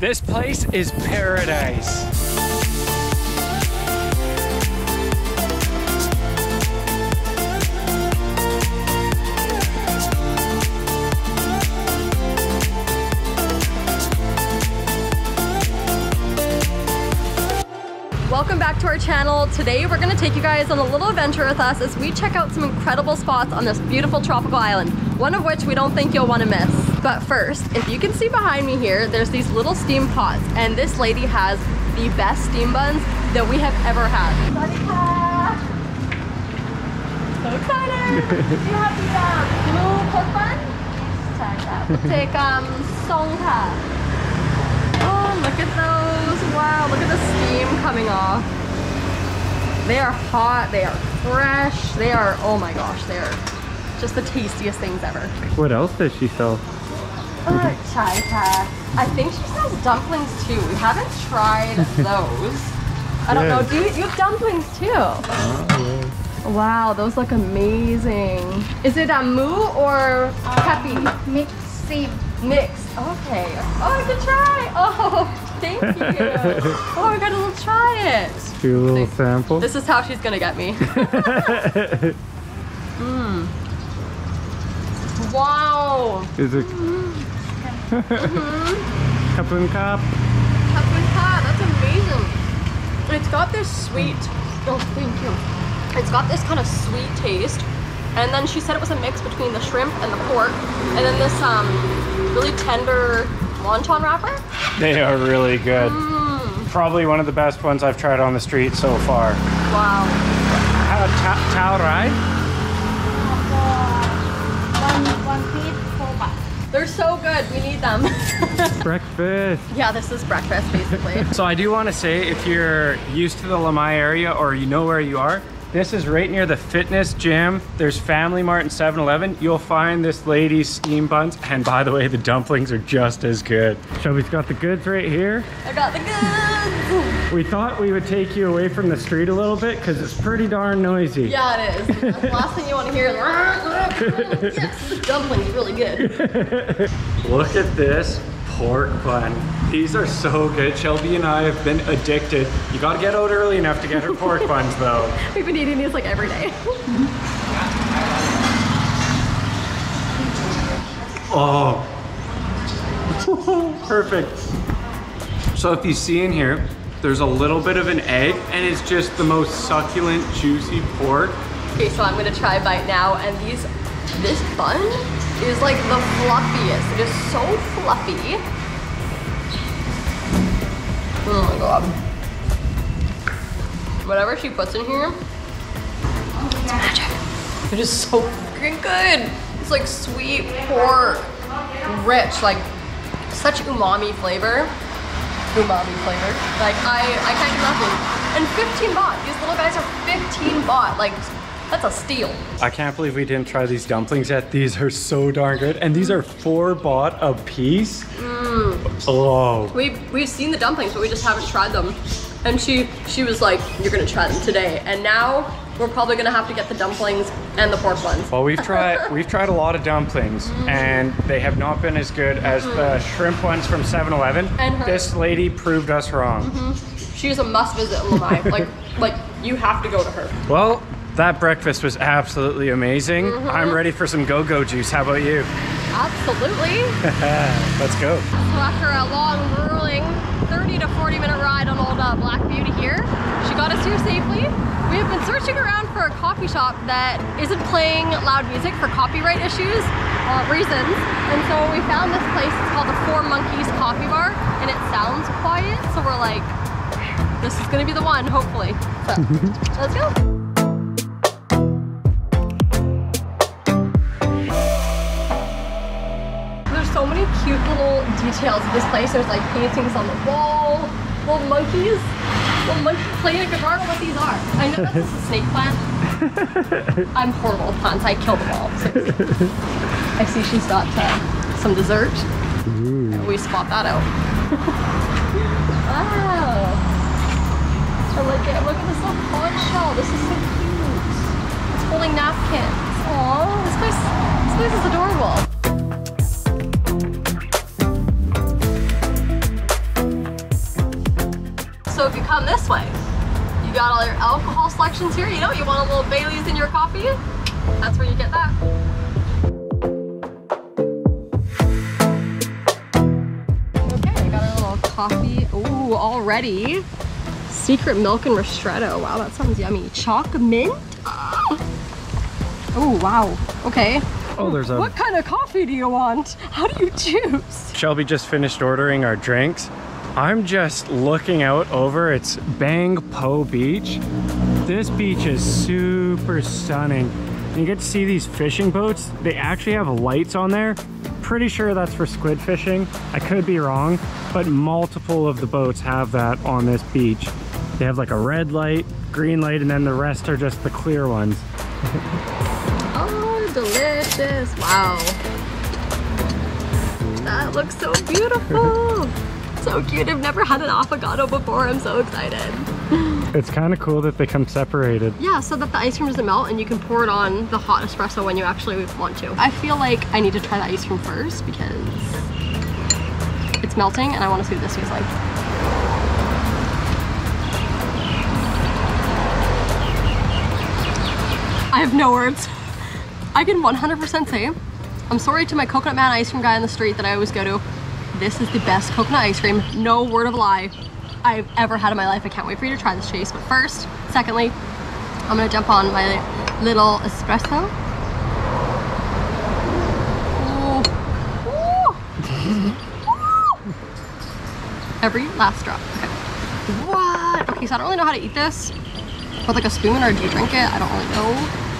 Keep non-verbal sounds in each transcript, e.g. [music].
This place is paradise. Welcome back to our channel. Today we're gonna take you guys on a little adventure with us as we check out some incredible spots on this beautiful tropical island, one of which we don't think you'll wanna miss. But first, if you can see behind me here, there's these little steam pots and this lady has the best steam buns that we have ever had. So excited! Do [laughs] you have the um, blue pork bun? We'll take um, songha. Oh, look at those. Wow, look at the steam coming off. They are hot, they are fresh, they are, oh my gosh, they are just the tastiest things ever. What else does she sell? Uh, chai cha. I think she sells dumplings too. We haven't tried [laughs] those. I don't know, do you, you have dumplings too? Oh, wow, those look amazing. Is it uh, a moo or um, peppy? Mix seed. Mix. Okay. Oh, I can try. [laughs] Oh, thank you. [laughs] oh, I gotta little try it. Do a little sample. This is how she's gonna get me. Mmm. Wow. Is it mm. Kapun kap? Peppermint pie, that's amazing. It's got this sweet, oh thank you. It's got this kind of sweet taste. And then she said it was a mix between the shrimp and the pork. And then this um really tender wonton wrapper. They are really good. Mmm. Probably one of the best ones I've tried on the street so far. Wow. Tao rai? One, one piece, four baht. They're so good. We need them. [laughs] Breakfast. yeah, this is breakfast basically. [laughs] So I do want to say if you're used to the Lamai area or you know where you are, this is right near the fitness gym. There's Family Mart and 7-Eleven. You'll find this lady's steam buns. And by the way, the dumplings are just as good. Shelby's got the goods right here. I got the goods. We thought we would take you away from the street a little bit because it's pretty darn noisy. Yeah, it is. That's the [laughs] last thing you want to hear is yes, this dumpling's really good. [laughs] Look at this pork bun. These are so good. Shelby and I have been addicted. You gotta get out early enough to get her pork buns though. [laughs] We've been eating these like every day. Oh, perfect. So if you see in here, there's a little bit of an egg and it's just the most succulent, juicy pork. Okay, so I'm gonna try a bite now, and these, this bun is like the fluffiest. It is so fluffy. Oh my god. Whatever she puts in here, it's magic. It is so freaking good. It's like sweet pork, rich, like such umami flavor. Umami flavor. Like I, I can't do nothing. And 15 baht. These little guys are 15 baht. Like that's a steal. I can't believe we didn't try these dumplings yet. These are so darn good. And these are four baht a piece. Mmm. Oh, We've we've seen the dumplings, but we just haven't tried them. And she she was like, "You're gonna try them today." And now we're probably gonna have to get the dumplings and the pork buns. Well, we've tried [laughs] we've tried a lot of dumplings, and they have not been as good as the mm-hmm. shrimp ones from 7-Eleven. This lady proved us wrong. Mm-hmm. She's a must visit in Lamai. [laughs] like like you have to go to her. Well, that breakfast was absolutely amazing. Mm-hmm. I'm ready for some go-go juice. How about you? Absolutely. [laughs] Let's go. So after a long, grueling 30 to 40 minute ride on old uh, Black Beauty here, she got us here safely. We have been searching around for a coffee shop that isn't playing loud music for copyright issues uh, reasons. And so we found this place. It's called the Four Monkeys Coffee Bar, and it sounds quiet. So we're like, this is gonna be the one, hopefully. So [laughs] let's go. There's so many cute little details in this place. There's like paintings on the wall, little monkeys, little monkey playing a guitar. I know what these are. I know this is a snake plant. [laughs] I'm horrible with plants. I kill them all. I see she's got uh, some dessert. We spot that out. [laughs] wow. I like it. Look at this little conch shell. This is so cute. It's holding napkins. Aww, this place, this place is adorable. Got all your alcohol selections here. You know, you want a little Bailey's in your coffee? That's where you get that. Okay, we got our little coffee. Ooh, already. Secret milk and ristretto. Wow, that sounds yummy. Chalk mint? Oh, wow. Okay. Oh, there's a What kind of coffee do you want? How do you choose? Shelby just finished ordering our drinks. I'm just looking out over it's Bang Po Beach. This beach is super stunning. You get to see these fishing boats. They actually have lights on there. Pretty sure that's for squid fishing. I could be wrong, but multiple of the boats have that on this beach. They have like a red light, green light, and then the rest are just the clear ones. [laughs] Oh, delicious. Wow. That looks so beautiful. So cute. I've never had an affogato before. I'm so excited. It's kind of cool that they come separated. Yeah, so that the ice cream doesn't melt and you can pour it on the hot espresso when you actually want to. I feel like I need to try the ice cream first because it's melting and I want to see what this tastes like. I have no words. I can 100% say, I'm sorry to my coconut man ice cream guy on the street that I always go to. This is the best coconut ice cream, no word of lie, I've ever had in my life. I can't wait for you to try this, Chase. But first, secondly, I'm gonna jump on my little espresso. [laughs] Every last drop. Okay. What? Okay, so I don't really know how to eat this with like a spoon or do you drink it? I don't really know.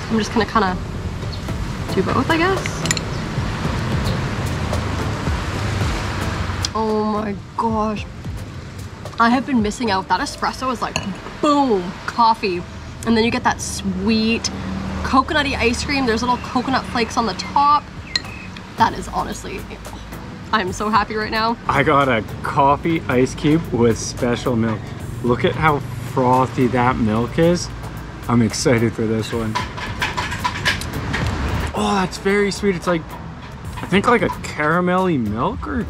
I'm just gonna kind of do both, I guess. Oh my gosh. I have been missing out. That espresso is like boom, coffee. And then you get that sweet coconutty ice cream. There's little coconut flakes on the top. That is honestly, I'm so happy right now. I got a coffee ice cube with special milk. Look at how frothy that milk is. I'm excited for this one. Oh, that's very sweet. It's like, I think like a caramelly milk or...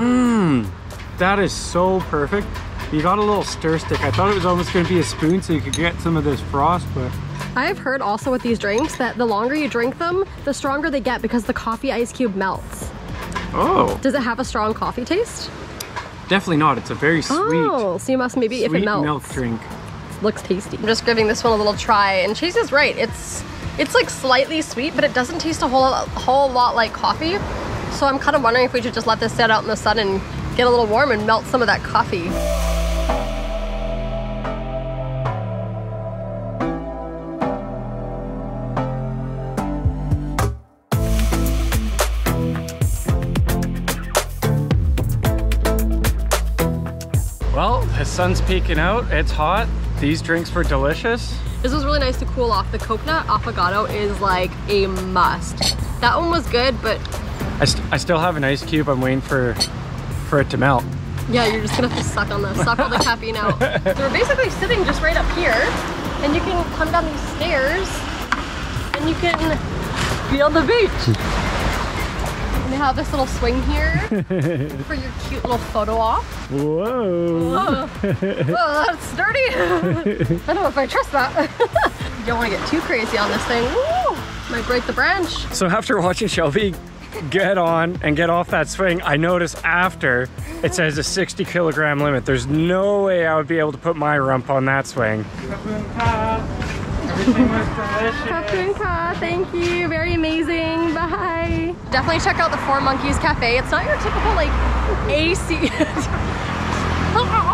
Mmm, that is so perfect. You got a little stir stick. I thought it was almost gonna be a spoon so you could get some of this frost, but I have heard also with these drinks that the longer you drink them, the stronger they get because the coffee ice cube melts. oh, Does it have a strong coffee taste? definitely not. It's a very oh, sweet, Oh, so you must maybe if it melts. milk drink. looks tasty. I'm just giving this one a little try, and Chase is right. It's it's like slightly sweet, but it doesn't taste a whole whole lot like coffee. So I'm kind of wondering if we should just let this sit out in the sun and get a little warm and melt some of that coffee. Well, the sun's peeking out. It's hot. These drinks were delicious. This was really nice to cool off. The coconut affogato is like a must. That one was good, but I, st I still have an ice cube. I'm waiting for for it to melt. yeah, you're just gonna have to suck on this, suck all the caffeine out. So [laughs] we're basically sitting just right up here, and you can come down these stairs, and you can be on the beach. And they have this little swing here [laughs] for your cute little photo op. Whoa. Oh, [laughs] oh, that's sturdy. I don't know if I trust that. you don't want to get too crazy on this thing. Woo! Might break the branch. So after watching Shelby get on and get off that swing, I notice after it says a 60 kilogram limit. There's no way I would be able to put my rump on that swing. Everything was delicious. Captain Ka, thank you. Very amazing. Bye. Definitely check out the Four Monkeys Cafe. It's not your typical like AC. [laughs]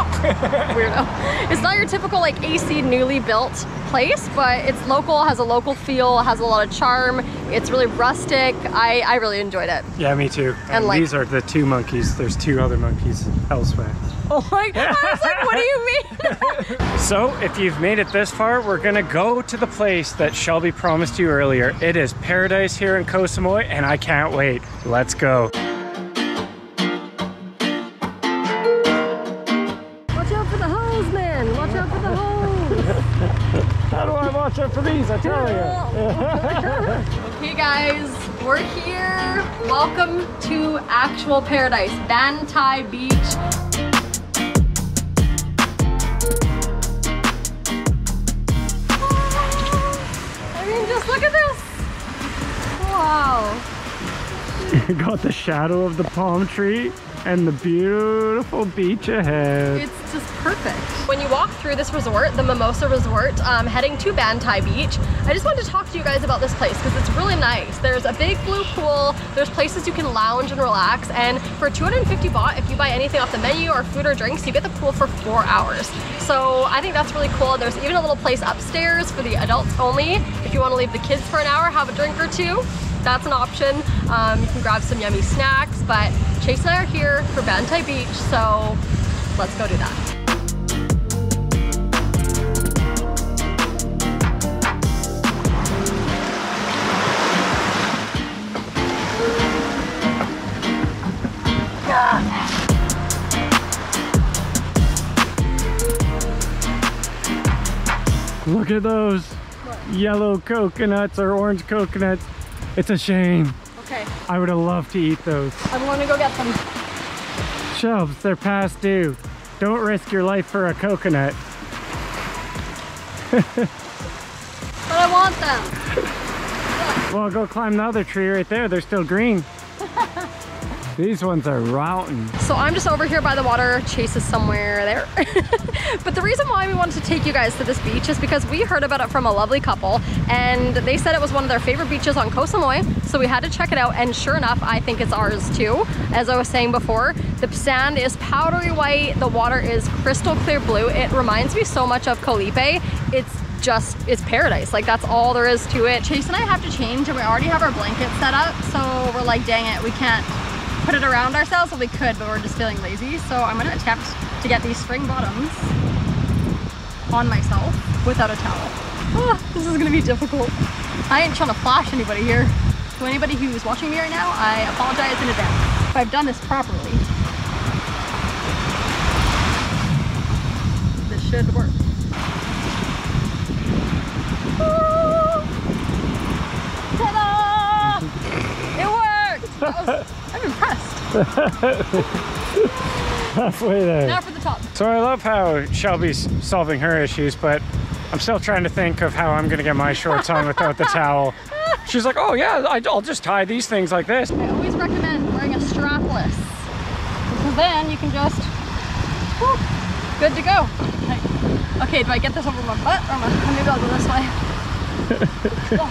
[laughs] Weirdo. It's not your typical like AC newly built place, but it's local, has a local feel, has a lot of charm. It's really rustic. I, I really enjoyed it. Yeah, me too. And, And, like- these are the two monkeys. There's two other monkeys elsewhere. [laughs] Oh my I was like, what do you mean? [laughs] So if you've made it this far, we're gonna go to the place that Shelby promised you earlier. It is paradise here in Koh Samui, and I can't wait. Let's go. bees, [laughs] okay, guys, we're here. Welcome to actual paradise, Bantai Beach. Look at this! Wow. You [laughs] got the shadow of the palm tree and the beautiful beach ahead. It's just perfect. Through this resort, the Mimosa Resort, um, heading to Bantai Beach, I just wanted to talk to you guys about this place because it's really nice. There's a big blue pool, there's places you can lounge and relax, and for 250 baht, if you buy anything off the menu or food or drinks, you get the pool for four hours. So I think that's really cool. There's even a little place upstairs for the adults only. If you want to leave the kids for an hour, have a drink or two, that's an option. Um, you can grab some yummy snacks, but Chase and I are here for Bantai Beach, so let's go do that. Look at those yellow coconuts or orange coconuts. It's a shame. Okay, I would have loved to eat those. I'm going to go get some. Shelbs, they're past due. Don't risk your life for a coconut. [laughs] But I want them. Well, go climb the other tree right there. They're still green. [laughs] These ones are rotten. So I'm just over here by the water. Chase is somewhere there. [laughs] but the reason why we wanted to take you guys to this beach is because we heard about it from a lovely couple and they said it was one of their favorite beaches on Koh Samui. So we had to check it out and sure enough, I think it's ours too. As I was saying before, the sand is powdery white. The water is crystal clear blue. It reminds me so much of Koh Lipe. It's just, it's paradise. Like that's all there is to it. Chase and I have to change and we already have our blanket set up. So we're like, dang it, we can't put it around ourselves well we could but we're just feeling lazy so I'm gonna attempt to get these spring bottoms on myself without a towel Ah, this is gonna be difficult I ain't trying to flash anybody here to anybody who's watching me right now I apologize in advance if I've done this properly this should work Ah! Ta-da! It worked! That was- I'm impressed. [laughs] Halfway there. Now for the top. So I love how Shelby's solving her issues, but I'm still trying to think of how I'm gonna get my shorts on without the towel. [laughs] She's like, oh yeah, I- I'll just tie these things like this. I always recommend wearing a strapless because then you can just, whew, good to go. Like, okay, do I get this over my butt or I, maybe I'll go this way. [laughs] oh,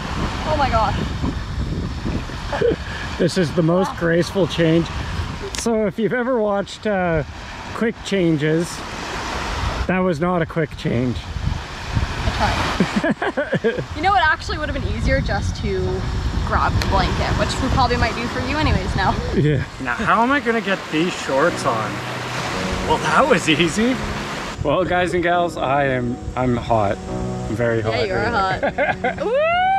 oh my god. This is the most graceful change. So if you've ever watched uh, quick changes, that was not a quick change. I tried. you know what actually would have been easier just to grab the blanket, which we probably might do for you anyways now. Yeah. Now how am I gonna get these shorts on? Well, that was easy. Well, guys and gals, I am I'm hot. I'm very hot. Yeah, you are right now. hot. [laughs]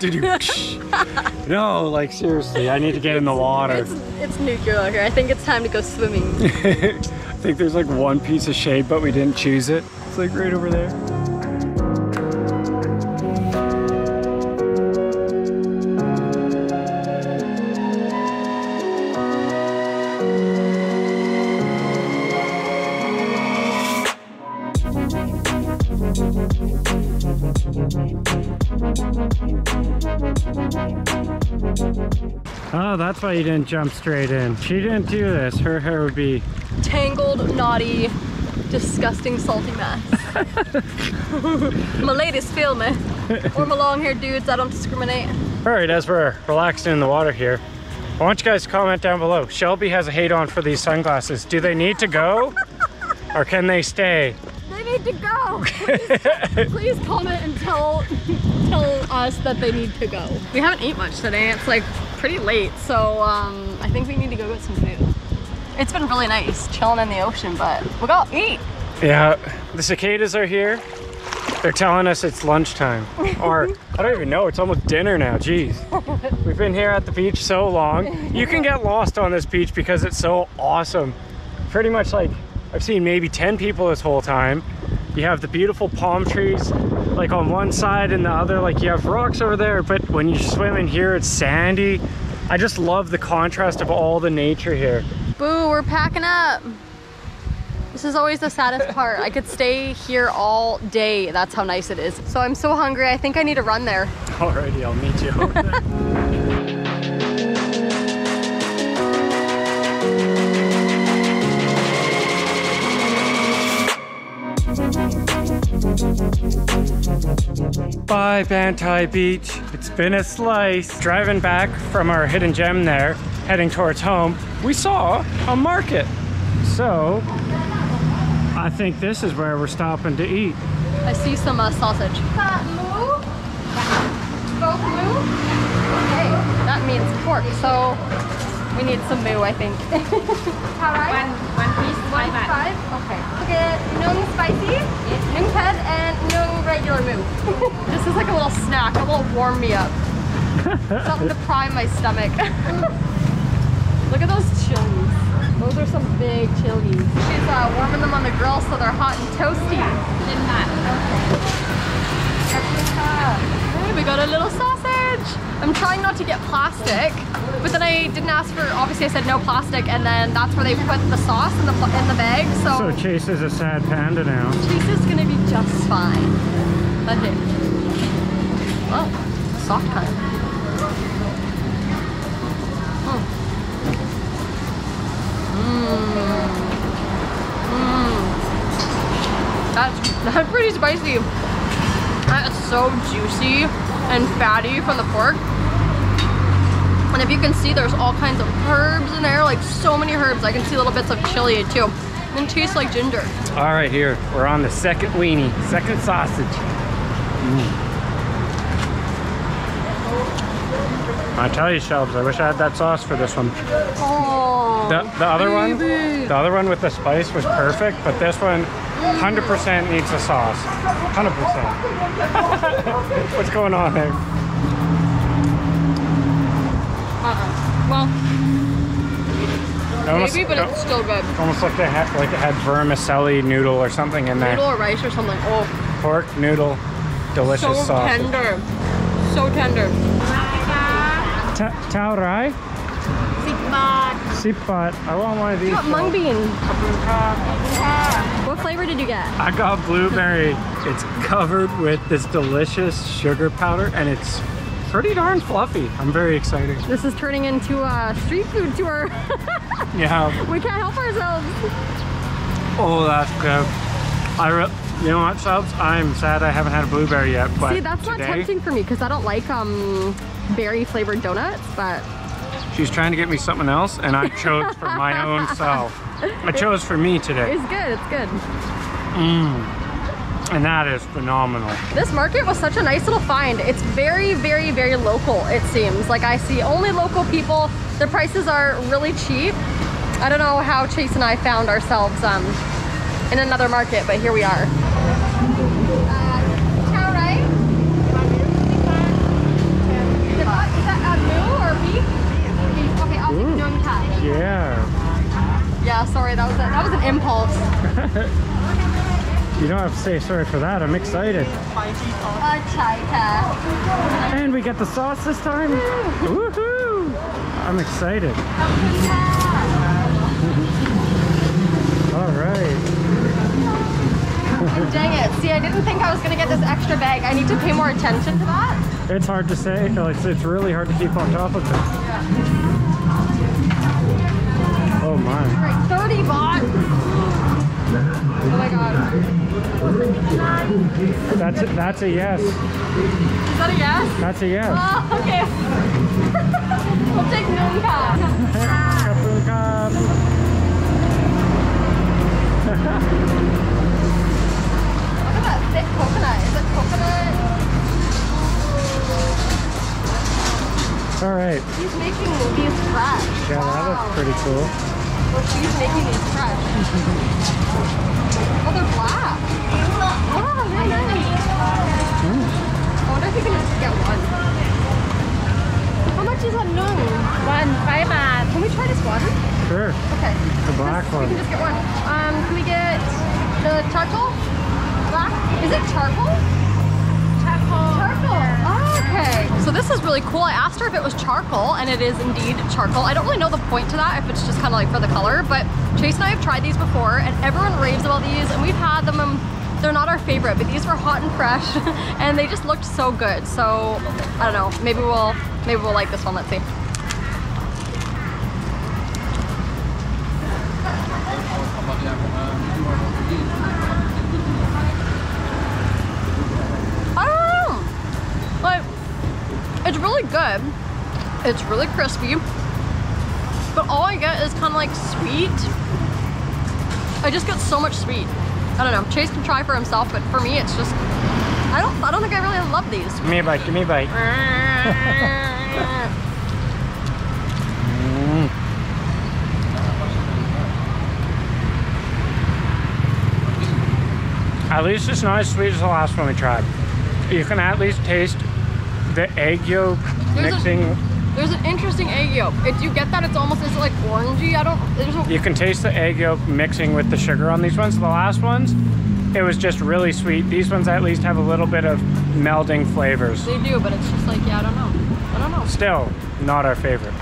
Woo! [laughs] Did you? [laughs] no, like seriously, I need to get in the water. It's, it's nuclear here. I think it's time to go swimming. [laughs] I think there's like one piece of shade, but we didn't choose it. It's like right over there. You didn't jump straight in. She didn't do this. Her hair would be tangled, naughty, disgusting, salty mess. my ladies feel me. Or my long haired dudes, I don't discriminate. All right, as we're relaxing in the water here, I want you guys to comment down below. Shelby has a hate on for these sunglasses. Do they need to go or can they stay? They need to go. Please, [laughs] please comment and tell tell us that they need to go. We haven't ate much today. It's like pretty late, so um, I think we need to go get some food. It's been really nice chilling in the ocean, but we gotta eat. Yeah, the cicadas are here. They're telling us it's lunchtime. Or, I don't even know, it's almost dinner now, jeez. We've been here at the beach so long. You can get lost on this beach because it's so awesome. Pretty much like, I've seen maybe 10 people this whole time. You have the beautiful palm trees, like on one side and the other, like you have rocks over there, but when you swim in here, it's sandy. I just love the contrast of all the nature here. Boo, we're packing up. This is always the saddest part. I could stay here all day. That's how nice it is. So I'm so hungry. I think I need to run there. Alrighty, I'll meet you [laughs] Bye, Bantai Beach. It's been a slice. Driving back from our hidden gem there, heading towards home, we saw a market. So, I think this is where we're stopping to eat. I see some uh, sausage. moo? Both moo? Okay, that means pork. So we need some moo, I think. [laughs] Alright. One, one piece, One five baht. five? Okay. Okay, nung spicy, nung ped, and nung regular moo. [laughs] this is like a little snack. A little warm me up. [laughs] Something to prime my stomach. Look at those chilies. Those are some big chilies. She's uh, warming them on the grill so they're hot and toasty. Ten baht. Hey, we got a little sausage. I'm trying not to get plastic, but then I didn't ask for. Obviously, I said no plastic, and then that's where they put the sauce in the in the bag. So So, Chase is a sad panda now. Chase is gonna be just fine. That's it. Oh, soft kind. Mmm. Hmm. Hmm. That's that's pretty spicy. That is so juicy and fatty from the pork. And if you can see, there's all kinds of herbs in there, like so many herbs. I can see little bits of chili too. And it tastes like ginger. All right, here we're on the second weenie, second sausage. Mm. I tell you, Shelbs, I wish I had that sauce for this one. Oh, The, the other one, the other one with the spice was perfect, but this one, 100% needs a sauce. 100%. [laughs] What's going on there? Uh-uh. Well, almost, maybe, but it's still good. Almost like they had like it had vermicelli noodle or something in there. Noodle or rice or something. Oh. Pork noodle, delicious so sauce. So tender, so tender. Tao rai. sipat. Sipbat. I want one of these. You got mung bean. What flavor did you get? I got blueberry. It's covered with this delicious sugar powder and it's pretty darn fluffy. I'm very excited. This is turning into a street food tour. [laughs] Yeah. we can't help ourselves. Oh, that's good. I re- you know what, Subs? I'm sad I haven't had a blueberry yet, but See, that's not tempting for me because I don't like um berry flavored donuts, but she's trying to get me something else, and I chose for my [laughs] own self. I chose for me today, it's good. It's good. Mmm. and that is phenomenal. This market was such a nice little find. It's very, very, very local, it seems. Like I see only local people. The prices are really cheap. I don't know how Chase and I found ourselves um, in another market, but here we are. Chow right? Is that, is that uh, moo or beef? Beef. Okay, I'll take nung thai. Yeah. Yeah, sorry, that was a, that was an impulse. [laughs] You don't have to say sorry for that. I'm excited. And we get the sauce this time. Woohoo! I'm excited. All right. Oh, dang it. See, I didn't think I was gonna get this extra bag. I need to pay more attention to that. It's hard to say. It's, it's really hard to keep on top of it. My. Right, 30 baht. Oh my god. That's a, that's a yes. Is that a yes? That's a yes. Oh, okay. [laughs] we'll take noon ka. Kapun kap. Look at that thick coconut. Is it coconut? All right. He's making these fresh. Yeah, that wow. looks pretty cool. Well, she's making these fresh. oh, they're black. Wow, very nice. I wonder if we can just get one. How much is a noon? one five baht Can we try this one? Sure. Okay. The black We one. can just get one. Um, can we get the charcoal? Black? Is it charcoal? Okay, so this is really cool. I asked her if it was charcoal, and it is indeed charcoal. I don't really know the point to that, if it's just kind of like for the color, but Chase and I have tried these before, and everyone raves about these, and we've had them. Um, they're not our favorite, but these were hot and fresh, [laughs] and they just looked so good. So I don't know. Maybe we'll maybe we'll like this one. Let's see. Good. It's really crispy. But all I get is kind of like sweet. I just get so much sweet. I don't know. Chase can try for himself, but for me, it's just. I don't. I don't think I really love these. Give me a bite, give me a bite. [laughs] Mm. At least it's not as sweet as the last one we tried. You can at least taste the egg yolk There's a- mixing. There's an interesting egg yolk. If you get that, it's almost is it like orangey. I don't. There's. You can taste the egg yolk mixing with the sugar on these ones. The last ones, it was just really sweet. These ones at least have a little bit of melding flavors. They do, but it's just like yeah. I don't know. I don't know. Still, not our favorite.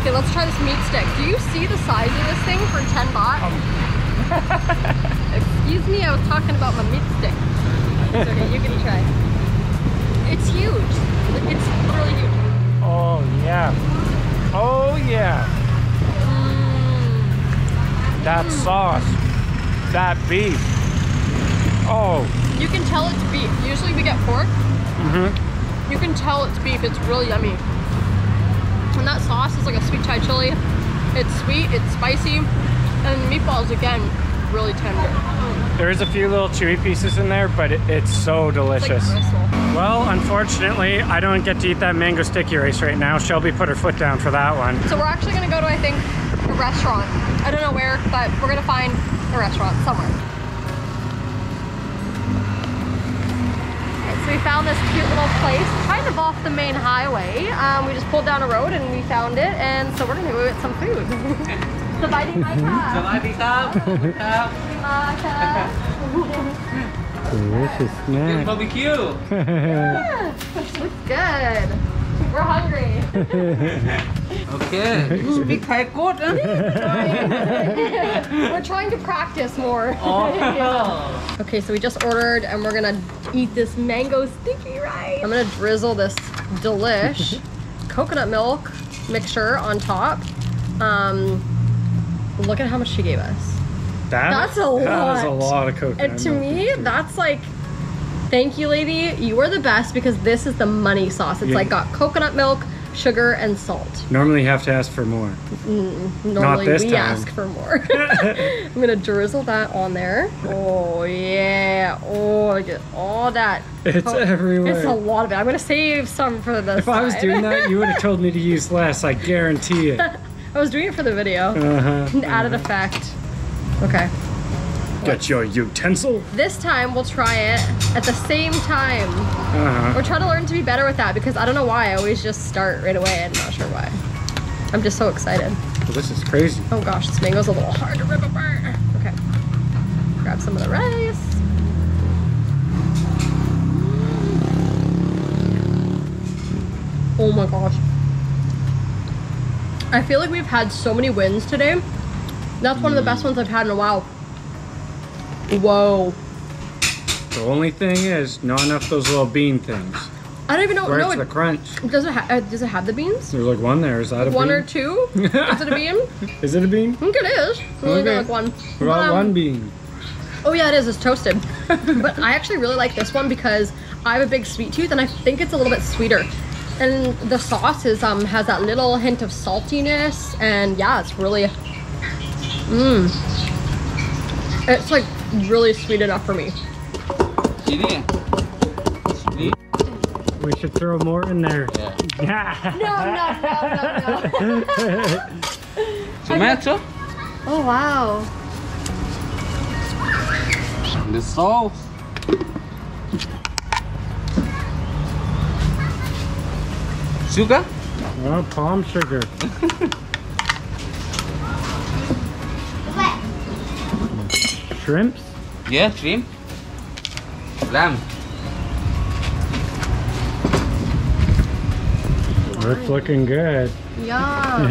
Okay, let's try this meat stick. Do you see the size of this thing for 10 baht? Um. [laughs] Excuse me, I was talking about my meat stick. It's okay, you can try. It's huge. It's really huge. Oh yeah. Oh yeah. Mm, That sauce. That beef. Oh. you can tell it's beef. Usually we get pork. hmm You can tell it's beef. It's really yummy. And that sauce is like a sweet Thai chili. It's sweet, it's spicy, and the meatballs again, really tender. There is a few little chewy pieces in there, but it, it's so It's like delicious. well, unfortunately, I don't get to eat that mango sticky rice right now. Shelby put her foot down for that one. So we're actually gonna go to I think a restaurant. I don't know where, but we're gonna find a restaurant somewhere. Okay, so we found this cute little place, kind of off the main highway. Um, we just pulled down a road and we found it, and so we're gonna go get some food. [laughs] สบายดีไหมค่ะสบายดีครับครับดีมาค่ะ Delicious snack. Good barbecue. Looks good. We're hungry. okay. You speak Thai good. We're trying to practice more. Okay, so we just ordered and we're gonna eat this mango sticky rice. I'm gonna drizzle this delish [laughs] coconut milk mixture on top. Um, look at how much she gave us. That, That's a lot. That is a lot. of coconut. And to me, that's like, thank you, lady. You are the best because this is the money sauce. It's Yeah. like got coconut milk, sugar, and salt. Normally you have to ask for more. Normally this we time. ask for more. [laughs] [laughs] I'm gonna drizzle that on there. Oh yeah. Oh, at all that. It's Oh, everywhere. It's a lot of it. I'm gonna save some for the If I was doing that, you would have told me to use less. I guarantee it. [laughs] I was doing it for the video. Uh-huh. An added effect. Okay. Get your utensil. This time we'll try it at the same time. Uh-huh. We're trying to learn to be better with that because I don't know why. I always just start right away. I'm not sure why. I'm just so excited. Well, this is crazy. Oh gosh, this mango's a little hard to rip apart. Okay. Grab some of the rice. Oh my gosh. I feel like we've had so many wins today. That's one of the best ones I've had in a while. Whoa. The only thing is, not enough those little bean things. I don't even know. Where's No, the it, crunch? does it ha- uh, does it have the beans? There's like one there. Is that a One bean? or two? [laughs] is it a bean? Is it a bean? I think it is. We only got like one. But, um, one bean? Oh yeah, it is. It's toasted. [laughs] but I actually really like this one because I have a big sweet tooth, and I think it's a little bit sweeter and the sauce is um has that little hint of saltiness and yeah it's really mmm it's like really sweet enough for me. We should throw more in there. Yeah, yeah. no no no no, no. [laughs] tomato? Oh wow. This sauce. Sugar? Palm sugar. Shrimps? Yeah, shrimp. Lamb. It's looking good. Yeah. [laughs]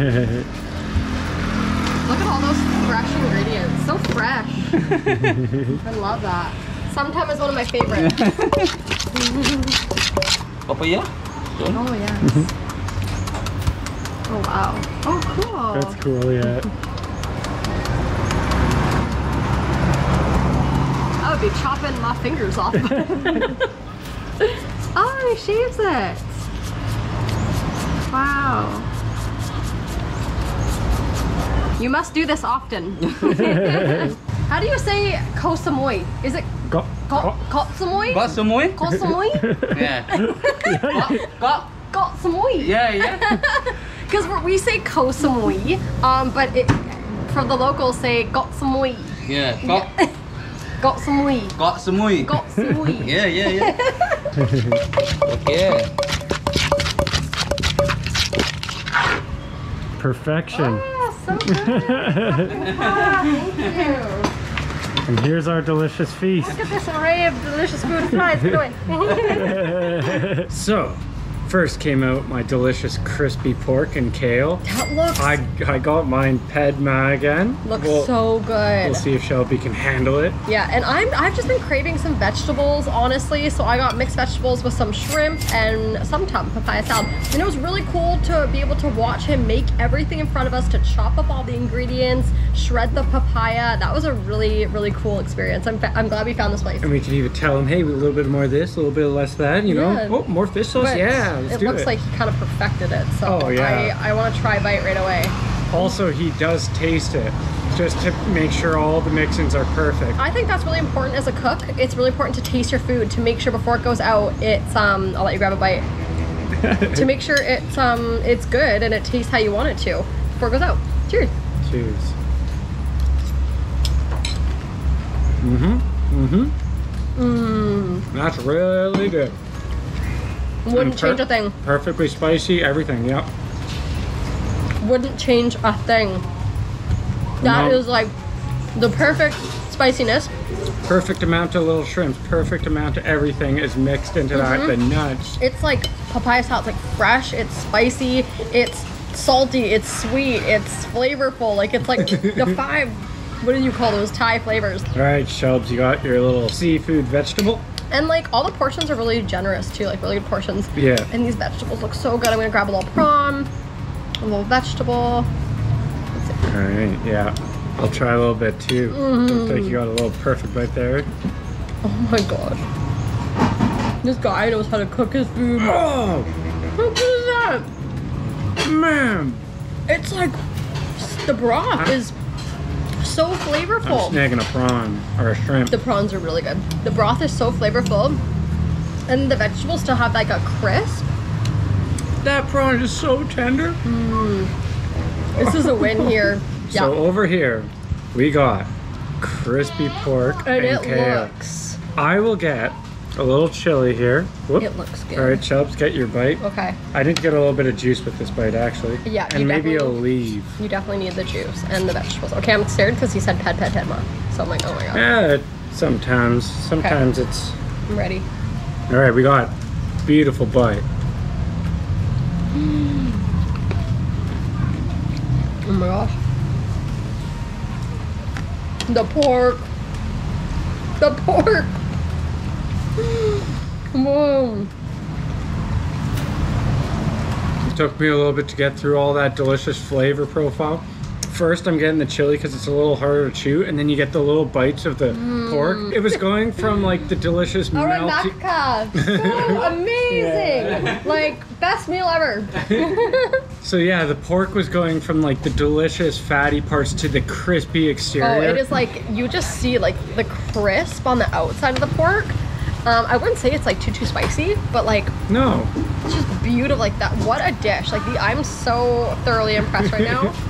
Look at all those fresh ingredients. So fresh. [laughs] I love that. Sometimes is one of my favorites. [laughs] Papaya? Oh yes. Mm-hmm. Oh wow. Oh cool. That's cool, yeah. I would be chopping my fingers off. [laughs] oh, he shaves it. Wow. You must do this often. [laughs] [laughs] How do you say Koh Samui? Is it Go, Koh go. Koh Samui? Got Samui? Koh Samui? Yeah. Got, got. Koh Samui? Yeah, yeah. [laughs] Because we say Koh Samui, um, but it, for the locals say Koh Samui. Yeah. Got, Koh Samui. got Samui. Koh Samui. Yeah, yeah, yeah. [laughs] okay. Perfection. Ah, so good. [laughs] Thank you. And here's our delicious feast. Look at this array of delicious food fries. Get away. So, first came out my delicious crispy pork and kale. that looks I, I got mine Pedma again. looks We'll- so good. We'll see if Shelby can handle it. Yeah, and I'm I've just been craving some vegetables, honestly. So I got mixed vegetables with some shrimp and some tom papaya salad. And it was really cool to be able to watch him make everything in front of us, to chop up all the ingredients, shred the papaya. That was a really really cool experience. I'm I'm glad we found this place. And we could even tell him, hey, a little bit more of this, a little bit less of that, you know? Yeah. Oh, more fish sauce? But yeah, let's it do looks it. like he kind of perfected it. So Oh, yeah. I, I want to try bite right away. Also, he does taste it just to make sure all the mixins are perfect. I think that's really important as a cook. It's really important to taste your food to make sure before it goes out, it's um. I'll let you grab a bite. [laughs] to make sure it's um it's good and it tastes how you want it to before it goes out. Cheers. Cheers. Mm-hmm. Mm-hmm. Mmm. That's really good. Wouldn't change a thing. Perfectly spicy, everything, yep. Wouldn't change a thing. That No. is like the perfect spiciness. Perfect amount of little shrimps, perfect amount of everything is mixed into that. Mm-hmm. The nuts. It's like papaya salad. It's like fresh. It's spicy. It's salty. It's sweet. It's flavorful. Like it's like [laughs] the five. What do you call those Thai flavors? All right, Shelbs, you got your little seafood vegetable. And like all the portions are really generous too. Like really good portions. Yeah. And these vegetables look so good. I'm gonna grab a little prawn, a little vegetable. All right, yeah. I'll try a little bit too. Mm-hmm. Looks like you got a little perfect right there. Oh my god. This guy knows how to cook his food. Oh, How good that? man. It's like the broth is so I'm flavorful. snagging a prawn or a shrimp. The prawns are really good. The broth is so flavorful. And the vegetables still have like a crisp. that prawn is so tender. Hmm. This is a win [laughs] here. Yeah. So over here, we got crispy pork and, and it kale. looks I will get a little chilly here. Whoop. it looks good. All right, Chubbs, get your bite. Okay. I did get a little bit of juice with this bite, actually. Yeah, And maybe a leaf. You definitely need the juice and the vegetables. Okay, I'm scared because he said pet pet pet ma. So I'm like, oh my god. Yeah, sometimes. Sometimes it's. I'm ready. All right, we got beautiful bite. [gasps] Oh my gosh. The pork. The pork. It took me a little bit to get through all that delicious flavor profile. First, I'm getting the chili because it's a little harder to chew, and then you get the little bites of the mm. pork. It was going from like the delicious. Aranaka. So [laughs] amazing. Like, best meal ever. [laughs] So yeah, the pork was going from like the delicious fatty parts to the crispy exterior. oh, it is like, you just see like the crisp on the outside of the pork. Um, I wouldn't say it's like too, too spicy, but like, No, it's just beautiful like that. What a dish. Like, the, I'm so thoroughly impressed right now. [laughs]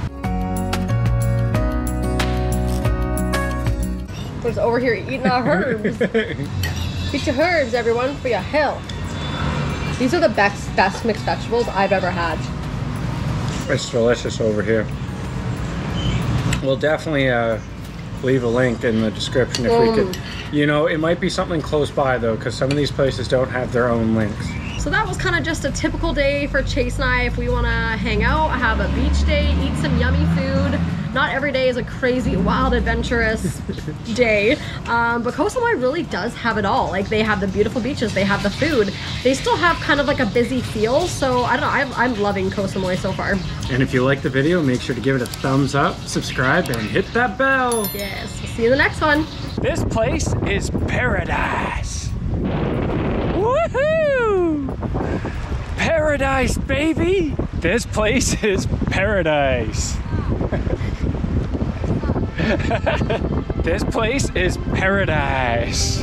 Who's over here eating our herbs. [laughs] Eat your herbs, everyone, for your health. These are the best, best mixed vegetables I've ever had. it's delicious over here. We'll definitely uh, leave a link in the description if we Mm. could. You know, it might be something close by though, because some of these places don't have their own links. So that was kind of just a typical day for Chase and I if we want to hang out, have a beach day, eat some yummy food. Not every day is a crazy, wild, adventurous [laughs] day, um, but Koh Samui really does have it all. Like they have the beautiful beaches, they have the food. They still have kind of like a busy feel. So I don't know, I'm, I'm loving Koh Samui so far. And if you like the video, make sure to give it a thumbs up, subscribe, and hit that bell. Yes, we'll see you in the next one. This place is paradise. Woohoo! Paradise, baby! This place is paradise. [laughs] this place is paradise.